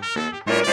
Música